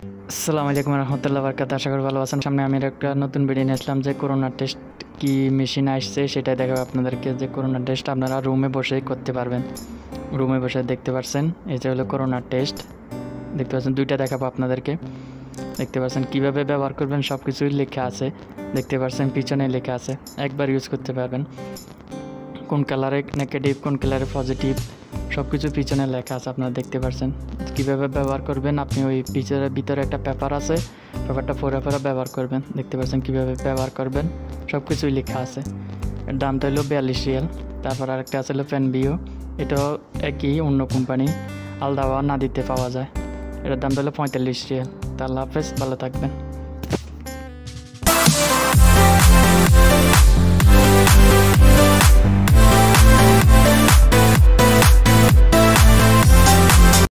আসসালামু আলাইকুম রহমতুল্লাহ বরকাত আশা করি ভালো আছেন। সামনে আমি একটা নতুন ভিডিও নিয়ে আসলাম যে করোনা টেস্ট কি মেশিন আসছে সেটাই দেখাবো আপনাদেরকে। যে করোনা টেস্ট আপনারা রুমে বসেই করতে পারবেন। রুমে বসে দেখতে পাচ্ছেন এই যে হলো করোনা টেস্ট দেখতে পাচ্ছেন, দুইটা দেখাবো আপনাদেরকে। দেখতে পাচ্ছেন, কীভাবে ব্যবহার করবেন সব কিছুই লেখা আছে। দেখতে পাচ্ছেন, পিছনে লেখা আছে। একবার ইউজ করতে পারবেন। কোন কালারে নেগেটিভ কোন কালারে পজিটিভ সব কিছু পিছনে লেখা আছে, আপনারা দেখতে পাচ্ছেন কীভাবে ব্যবহার করবেন, আপনি ওই পিছনের ভিতরে একটা পেপার আছে পেপারটা পরে পরে ব্যবহার করবেন। দেখতে পাচ্ছেন কীভাবে ব্যবহার করবেন সব কিছুই লেখা আছে। এর দামটা হলো বিয়াল্লিশ রিয়াল, তারপর আরেকটা আছে হলো ফ্যান বিও এটাও একই, অন্য কোম্পানি আলাদা না দিতে পাওয়া যায়। এটার দামটা হলো পঁয়তাল্লিশ রিয়াল। তা হাফেজ, ভালো থাকবেন।